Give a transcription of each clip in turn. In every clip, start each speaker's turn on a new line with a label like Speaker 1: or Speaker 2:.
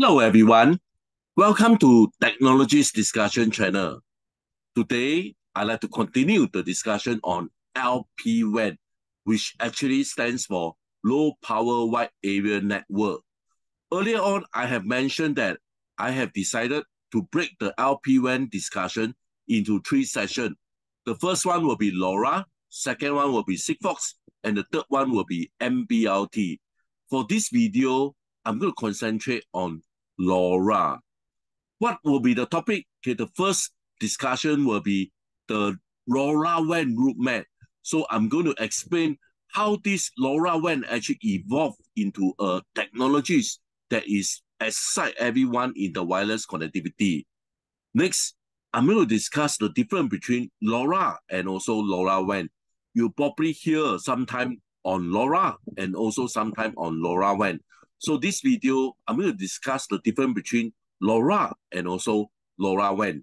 Speaker 1: Hello, everyone. Welcome to Technologies Discussion Channel. Today, I'd like to continue the discussion on LPWAN, which actually stands for Low Power Wide Area Network. Earlier on, I have mentioned that I have decided to break the LPWAN discussion into three sessions. The first one will be LoRa, second one will be Sigfox, and the third one will be MBLT. For this video, I'm going to concentrate on LoRa. What will be the topic? Okay, the first discussion will be the LoRaWAN roadmap. So I'm going to explain how this LoRaWAN actually evolved into a technologies that is excite everyone in the wireless connectivity. Next, I'm going to discuss the difference between LoRa and also LoRaWAN. You'll probably hear sometime on LoRa and also sometime on LoRaWAN. So this video, I'm going to discuss the difference between LoRa and also LoRaWAN.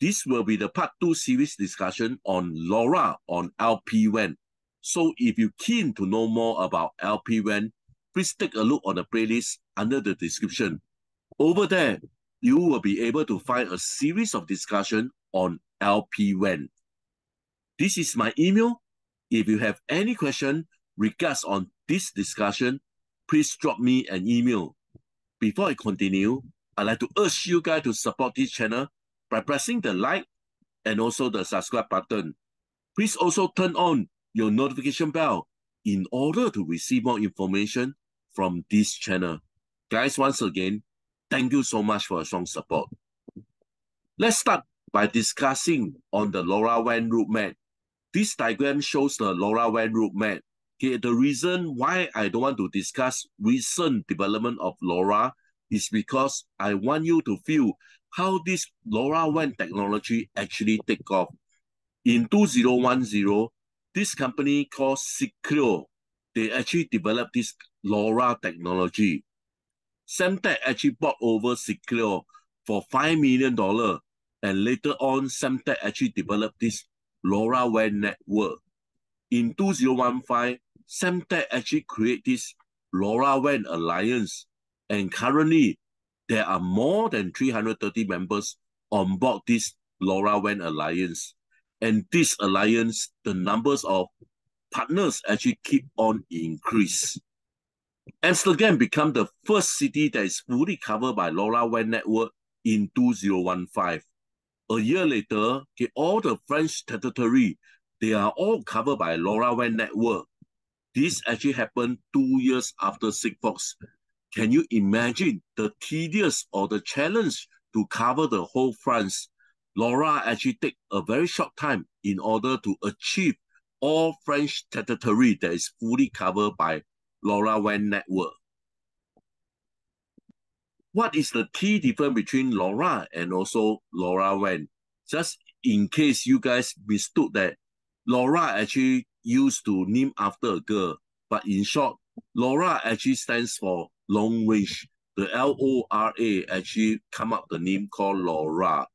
Speaker 1: This will be the part two series discussion on LoRa on LPWAN. So if you're keen to know more about LPWAN, please take a look on the playlist under the description. Over there, you will be able to find a series of discussion on LPWAN. This is my email. If you have any question regards on this discussion, please drop me an email. Before I continue, I'd like to urge you guys to support this channel by pressing the like and also the subscribe button. Please also turn on your notification bell in order to receive more information from this channel. Guys, once again, thank you so much for your strong support. Let's start by discussing on the LoRaWAN roadmap. This diagram shows the LoRaWAN roadmap Okay, the reason why I don't want to discuss recent development of LoRa is because I want you to feel how this LoRaWAN technology actually take off. In 2010, this company called Cycleo, they actually developed this LoRa technology. Semtech actually bought over Cycleo for $5 million. And later on, Semtech actually developed this LoRaWAN network. In 2015, Semtech actually create this LoRaWAN Alliance, and currently there are more than 330 members on board this LoRaWAN Alliance. And this alliance, the numbers of partners actually keep on increase. Amsterdam become the first city that is fully covered by LoRaWAN network in 2015. A year later, okay, all the French territory, they are all covered by LoRaWAN network. This actually happened two years after Sigfox. Can you imagine the tedious or the challenge to cover the whole France? LoRa actually take a very short time in order to achieve all French territory that is fully covered by LoRaWAN network. What is the key difference between LoRa and also LoRaWAN? Just in case you guys mistook that LoRa actually used to name after a girl, but in short, LoRa actually stands for long range. The L-O-R-A actually come up the name called LoRa.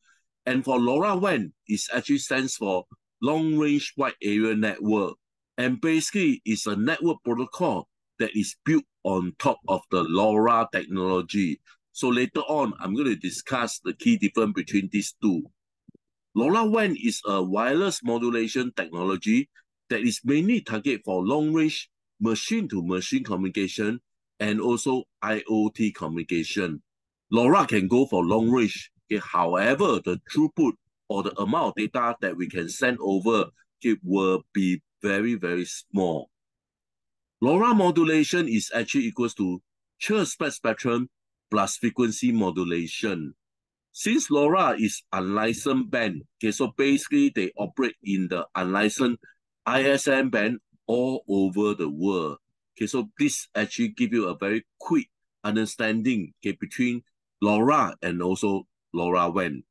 Speaker 1: And for LoRaWAN, it actually stands for Long Range Wide Area Network. And basically, it's a network protocol that is built on top of the LoRa technology. So later on, I'm going to discuss the key difference between these two. LoRaWAN is a wireless modulation technology that is mainly target for long-range machine-to-machine communication and also IoT communication. LoRa can go for long range. Okay, however, the throughput or the amount of data that we can send over okay, will be very, very small. LoRa modulation is actually equals to chirp spectrum plus frequency modulation. Since LoRa is unlicensed band, okay, so basically they operate in the unlicensed ISM band all over the world. Okay, so this actually give you a very quick understanding okay, between LoRa and also LoRaWAN.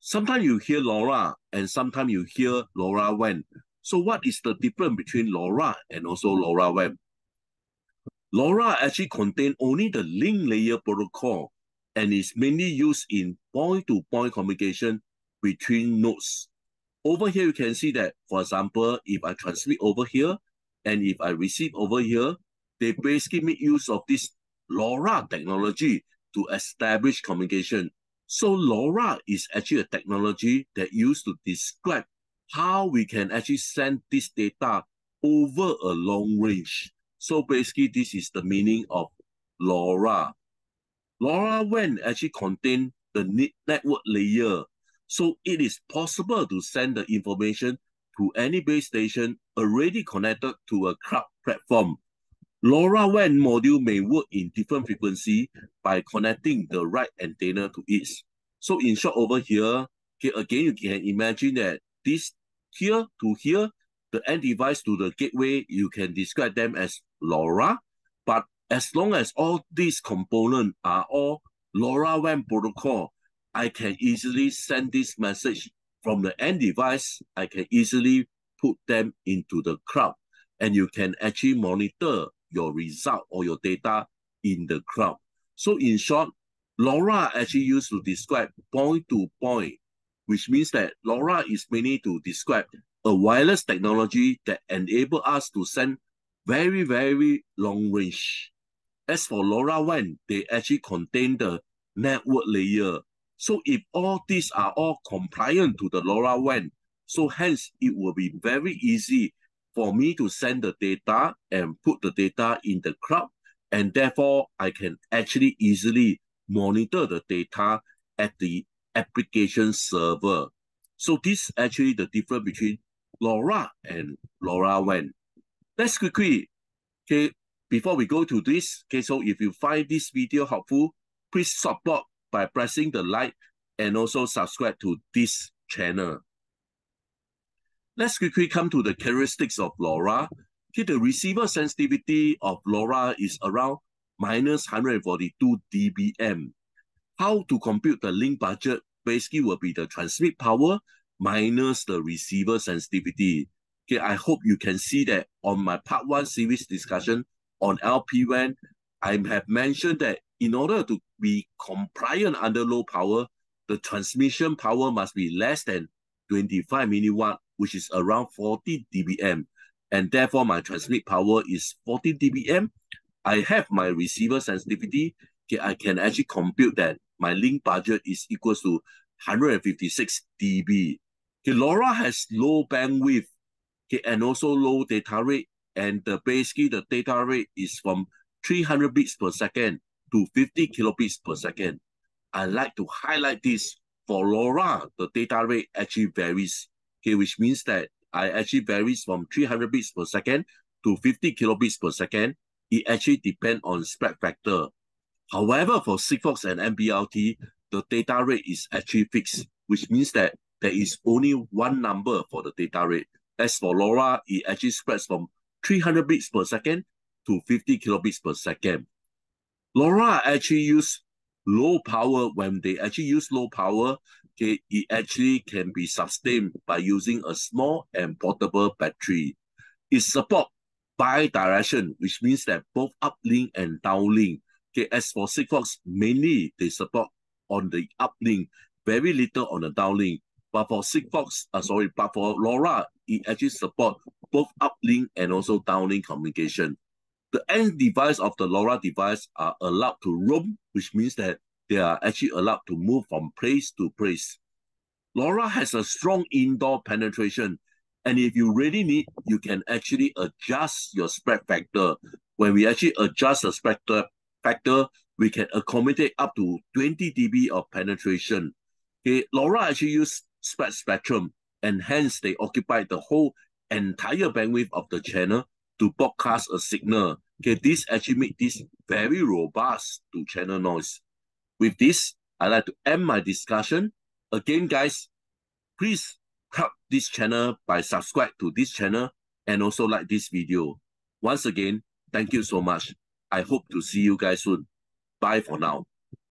Speaker 1: Sometimes you hear LoRa and sometimes you hear LoRaWAN. So what is the difference between LoRa and also LoRaWAN? LoRa actually contain only the link layer protocol and is mainly used in point-to-point -point communication between nodes over here, you can see that, for example, if I transmit over here, and if I receive over here, they basically make use of this LoRa technology to establish communication. So LoRa is actually a technology that used to describe how we can actually send this data over a long range. So basically, this is the meaning of LoRa. LoRaWAN actually contain the network layer. So it is possible to send the information to any base station already connected to a cloud platform. LoRaWAN module may work in different frequency by connecting the right antenna to it. So in short over here, okay, again, you can imagine that this here to here, the end device to the gateway, you can describe them as LoRa. But as long as all these components are all LoRaWAN protocol, I can easily send this message from the end device. I can easily put them into the cloud and you can actually monitor your result or your data in the cloud. So in short, LoRa actually used to describe point to point, which means that LoRa is mainly to describe a wireless technology that enable us to send very, very long range. As for LoRaWAN, they actually contain the network layer. So if all these are all compliant to the LoRaWAN, so hence it will be very easy for me to send the data and put the data in the cloud, and therefore I can actually easily monitor the data at the application server. So this actually the difference between LoRa and LoRaWAN. Let's quickly, okay, before we go to this, okay, so if you find this video helpful, please support by pressing the like and also subscribe to this channel. Let's quickly come to the characteristics of LoRa. Okay, the receiver sensitivity of LoRa is around minus 142 dBm. How to compute the link budget basically will be the transmit power minus the receiver sensitivity. Okay, I hope you can see that on my part one series discussion on LPWAN, I have mentioned that in order to be compliant under low power, the transmission power must be less than 25 milliwatt, which is around 40 dBm. And therefore, my transmit power is 40 dBm. I have my receiver sensitivity. Okay, I can actually compute that my link budget is equals to 156 dB. Okay, LoRa has low bandwidth okay, and also low data rate. And the basically the data rate is from 300 bits per second to 50 kilobits per second. I'd like to highlight this for LoRa, the data rate actually varies, okay, which means that I actually varies from 300 bits per second to 50 kilobits per second. It actually depends on spread factor. However, for Sigfox and MPLT, the data rate is actually fixed, which means that there is only one number for the data rate. As for LoRa, it actually spreads from 300 bits per second to 50 kilobits per second. LoRa actually use low power. When they actually use low power, okay, it actually can be sustained by using a small and portable battery. It support bi-direction, which means that both uplink and downlink. Okay, as for Sigfox, mainly they support on the uplink, very little on the downlink. But for Sigfox, uh, sorry, but for LoRa, it actually support both uplink and also downlink communication. The end device of the LoRa device are allowed to roam, which means that they are actually allowed to move from place to place. LoRa has a strong indoor penetration, and if you really need, you can actually adjust your spread factor. When we actually adjust the spread factor, we can accommodate up to 20 dB of penetration. Okay, LoRa actually use spread spectrum, and hence they occupy the whole entire bandwidth of the channel to broadcast a signal. Okay, this actually make this very robust to channel noise. With this, I'd like to end my discussion. Again, guys, please help this channel by subscribe to this channel and also like this video. Once again, thank you so much. I hope to see you guys soon. Bye for now.